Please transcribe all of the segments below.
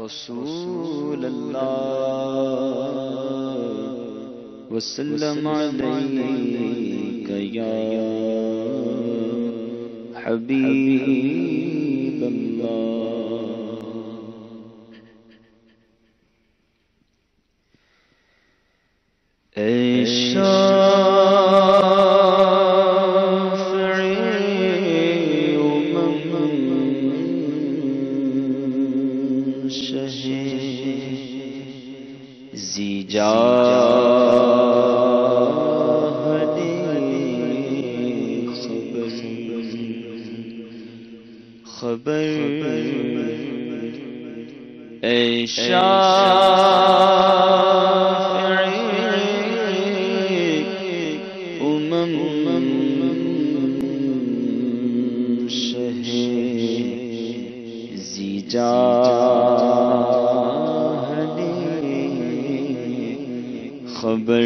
رسول اللہ وسلم علیک یا حبیب جاہلی خبر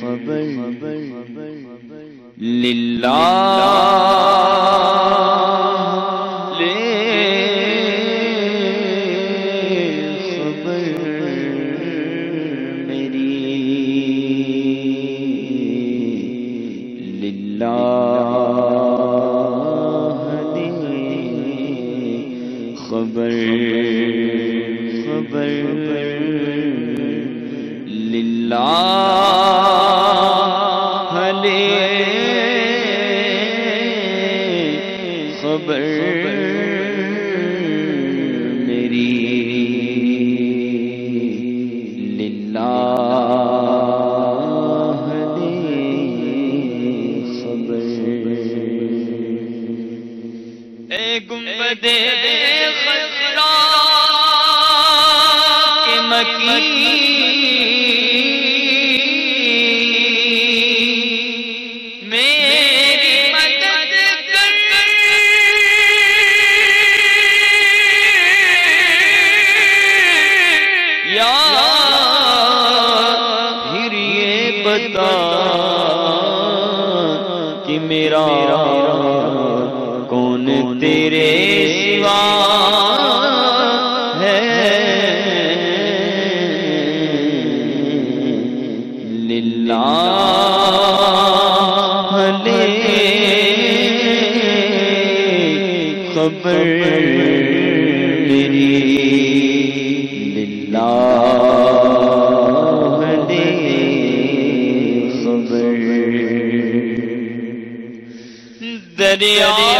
خبر للہ صبر اللہ لے خبر میری للہ لے خبر دریا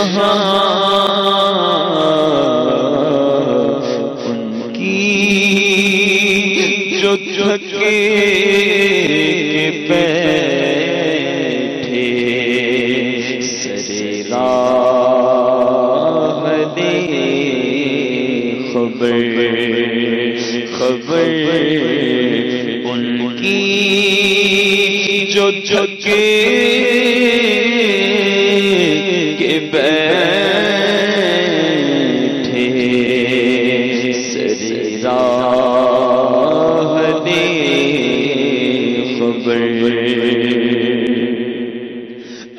جہاں ان کی جو تھکے خبر خبر ان کی جو جو تیرا دے خبر۔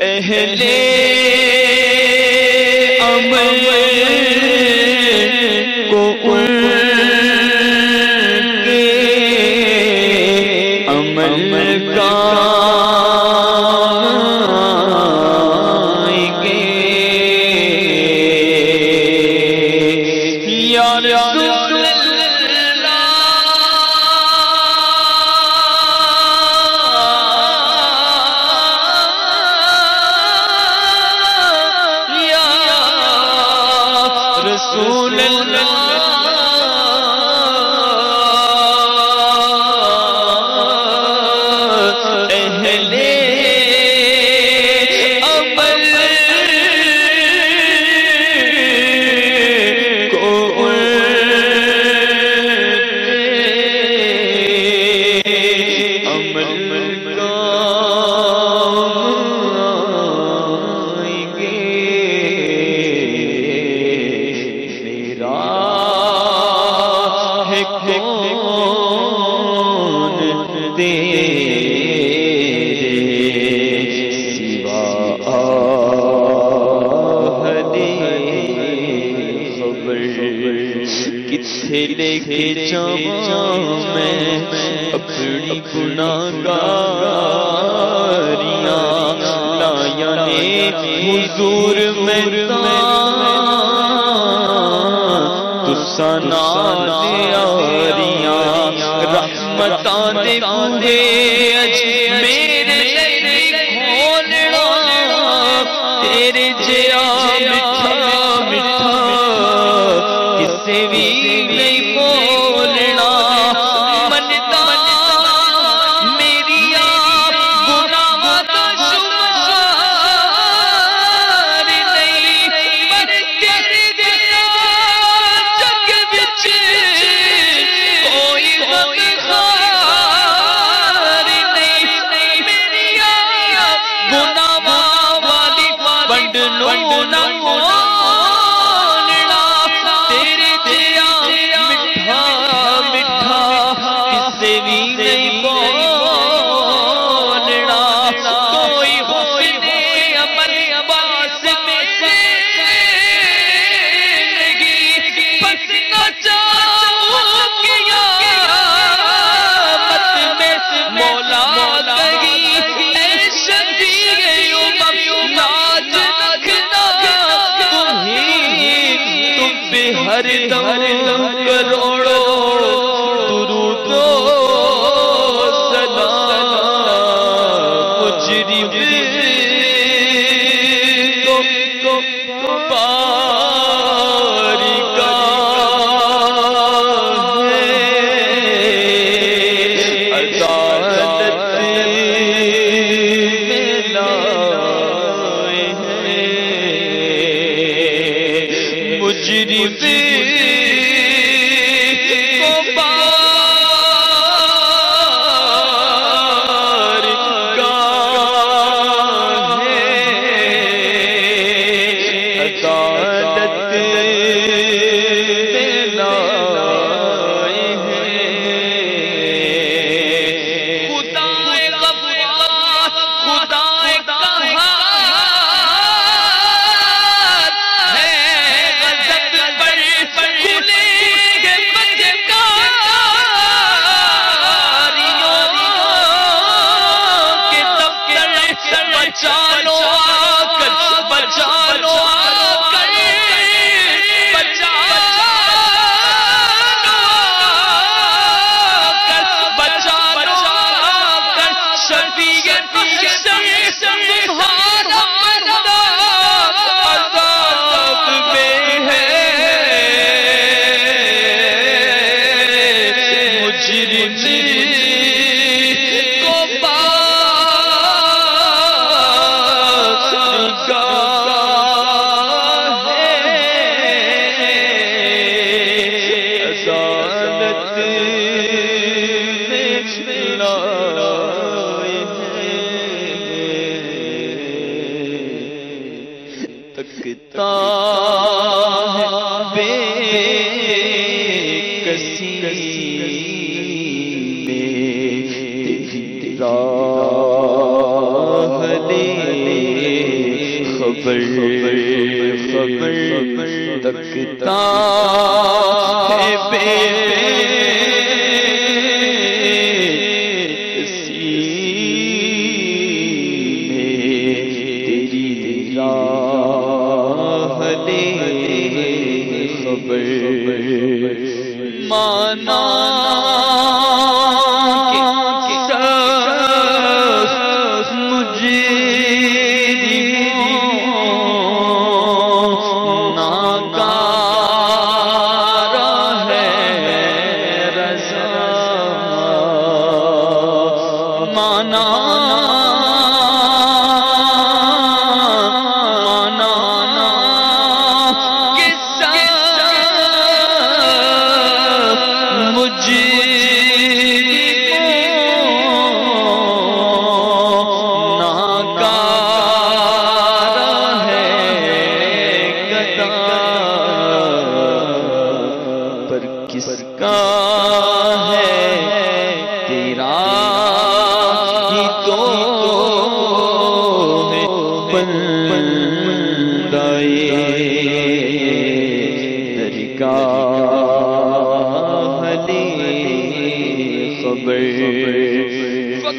اہلے لے جاؤں میں اپنی گناگاریاں لایا نے حضور میں تو سنا رحمتان دے پورے اج میرے 我知不觉。تکتا سکتا بے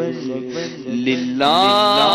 خبر للہ